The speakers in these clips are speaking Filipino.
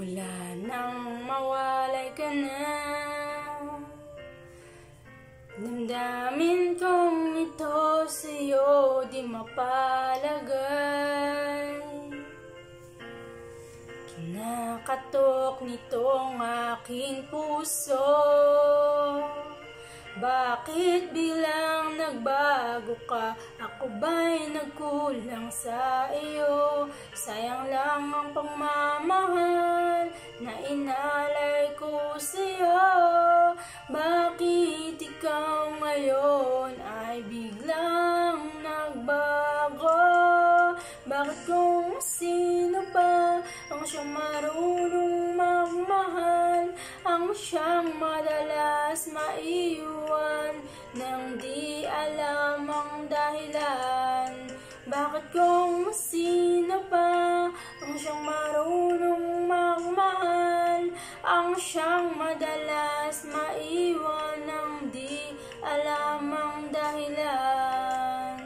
Mula nang mawalay ka na. Damdamin kong ito sa'yo di mapalagay. Kinakatok nitong aking puso. Bakit bilang nagbago ka? Ako ba'y nagkulang sa iyo? Sayang lang ang pagmamahal na inalay ko sa'yo Bakit ikaw ngayon ay biglang nagbago? Bakit kung sino ba ang siyang marunong magmahal? Ang siyang madalas maiwan Ang siyang madalas maiwan nang di alam ang dahilan.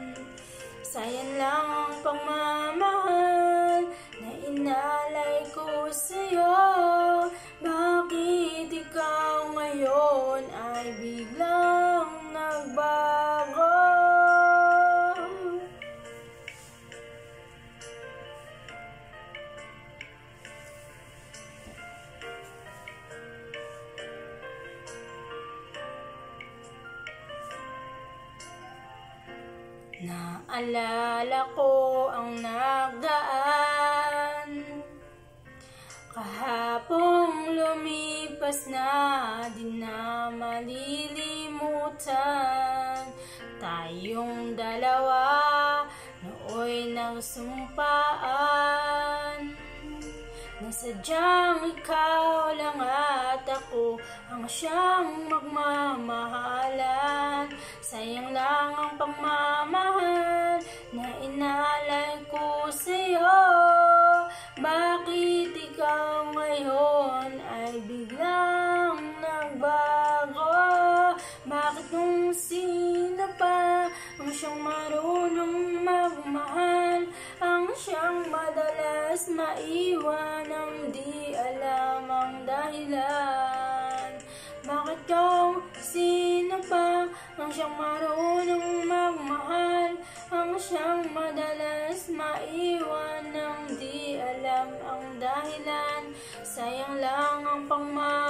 Sayang lang ang pagmamahal na inalay ko sa'yo Naalala ko ang nagdaan Kahapong lumipas na Di na malilimutan. Tayong dalawa Nooy nagsumpaan. Na sadyang ikaw lang at ako Ang siyang magmamahalan sino pa ang siyang marunong magmahal? Ang siyang madalas maiwan. Ang di alam ang dahilan. Bakit kung sino pa ang siyang marunong magmahal? Ang siyang madalas maiwan. Ang di alam ang dahilan. Sayang lang ang pangmamahal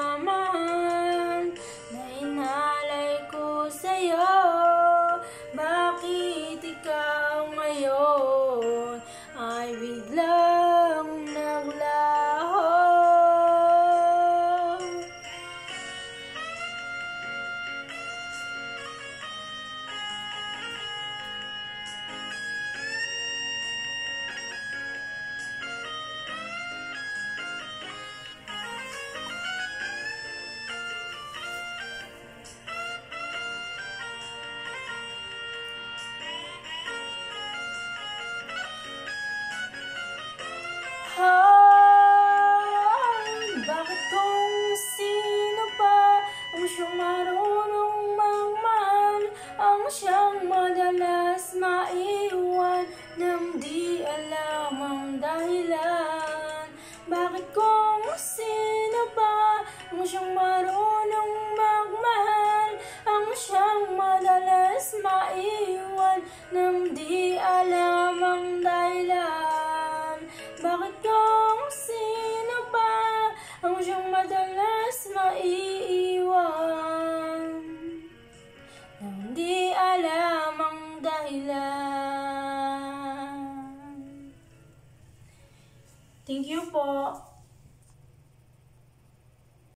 Ang siyang madalas maiwan nang di alam ang dahilan. Bakit kung sino pa ang siyang marunong magmahal. Ang siyang madalas maiwan nang di alam ang dahilan. Bakit kung sino pa ang siyang madalas maiiwan Thank you po.